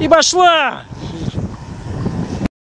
И пошла!